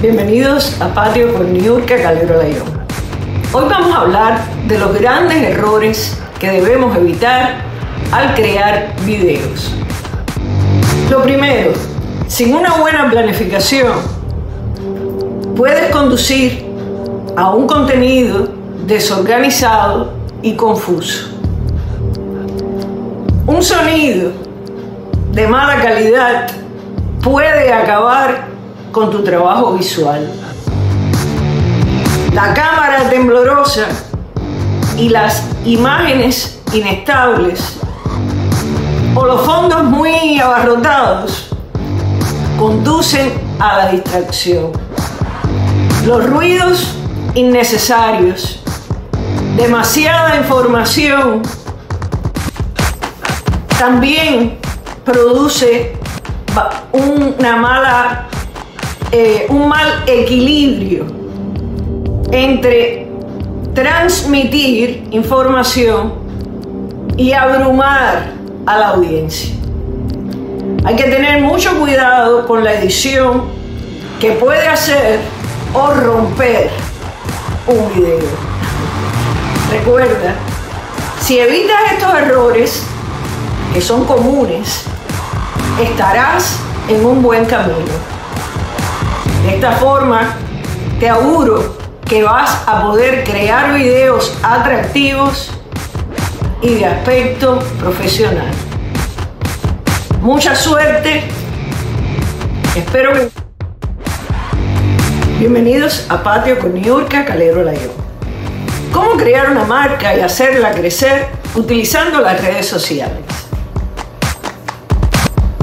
Bienvenidos a Patio con Niurka Calero Layón. Hoy vamos a hablar de los grandes errores que debemos evitar al crear videos. Lo primero, sin una buena planificación, puedes conducir a un contenido desorganizado y confuso. Un sonido de mala calidad puede acabar con tu trabajo visual. La cámara temblorosa y las imágenes inestables o los fondos muy abarrotados conducen a la distracción. Los ruidos innecesarios, demasiada información, también produce una mala, eh, un mal equilibrio entre transmitir información y abrumar a la audiencia. Hay que tener mucho cuidado con la edición que puede hacer o romper un video. Recuerda, si evitas estos errores, que son comunes, estarás en un buen camino. De esta forma, te auguro que vas a poder crear videos atractivos y de aspecto profesional. Mucha suerte. Espero que... Bienvenidos a Patio con Niurka Calero Layón. ¿Cómo crear una marca y hacerla crecer utilizando las redes sociales?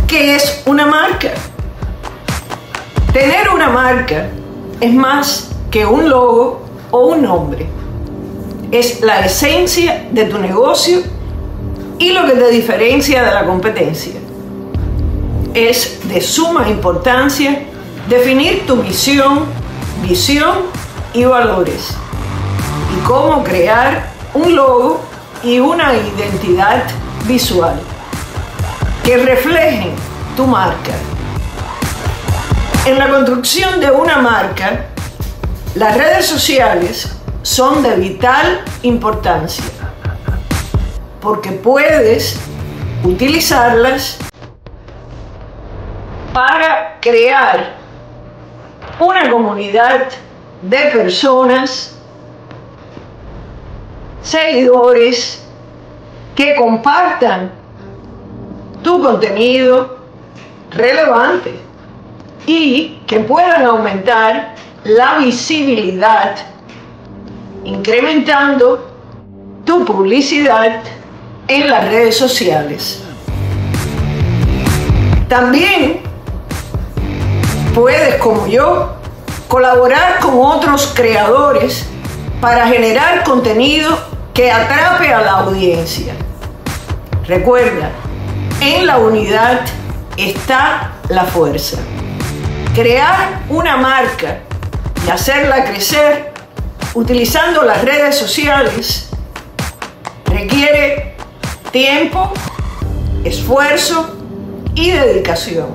¿Qué es una marca? Tener una marca es más que un logo o un nombre. Es la esencia de tu negocio y lo que te diferencia de la competencia. Es de suma importancia definir tu misión, visión y valores y cómo crear un logo y una identidad visual que reflejen tu marca. En la construcción de una marca, las redes sociales son de vital importancia porque puedes utilizarlas para crear una comunidad de personas, seguidores, que compartan tu contenido relevante y que puedan aumentar la visibilidad, incrementando tu publicidad en las redes sociales. También puedes, como yo, colaborar con otros creadores para generar contenido que atrape a la audiencia. Recuerda, en la unidad está la fuerza. Crear una marca y hacerla crecer utilizando las redes sociales requiere tiempo, esfuerzo y dedicación.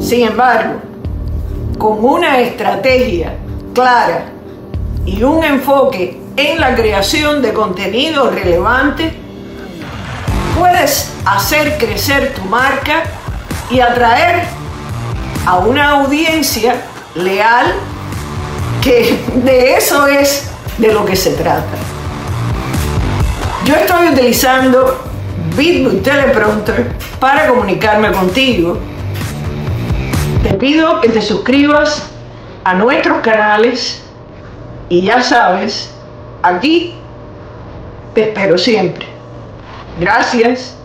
Sin embargo, con una estrategia clara y un enfoque en la creación de contenido relevante, puedes hacer crecer tu marca y atraer a una audiencia leal que de eso es de lo que se trata. Yo estoy utilizando BitBook Teleprompter para comunicarme contigo. Te pido que te suscribas a nuestros canales y ya sabes, aquí te espero siempre. Gracias.